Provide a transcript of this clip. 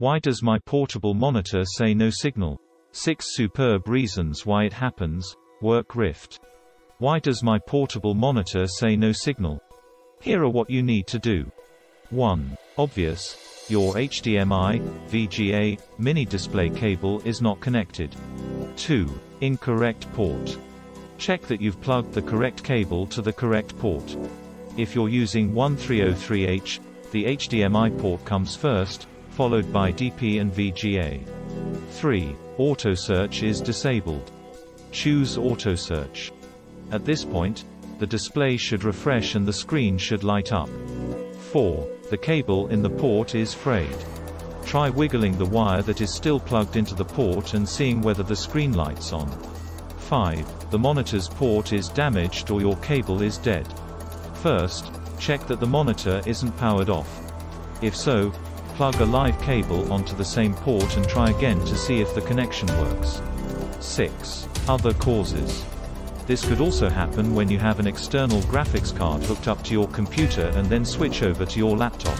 Why does my portable monitor say no signal? 6 superb reasons why it happens. Work Rift. Why does my portable monitor say no signal? Here are what you need to do. 1. Obvious. Your HDMI, VGA, mini display cable is not connected. 2. Incorrect port. Check that you've plugged the correct cable to the correct port. If you're using 1303H, the HDMI port comes first, followed by DP and VGA. 3. Auto search is disabled. Choose auto search. At this point, the display should refresh and the screen should light up. 4. The cable in the port is frayed. Try wiggling the wire that is still plugged into the port and seeing whether the screen lights on. 5. The monitor's port is damaged or your cable is dead. First, check that the monitor isn't powered off. If so, plug a live cable onto the same port and try again to see if the connection works. 6. Other causes. This could also happen when you have an external graphics card hooked up to your computer and then switch over to your laptop.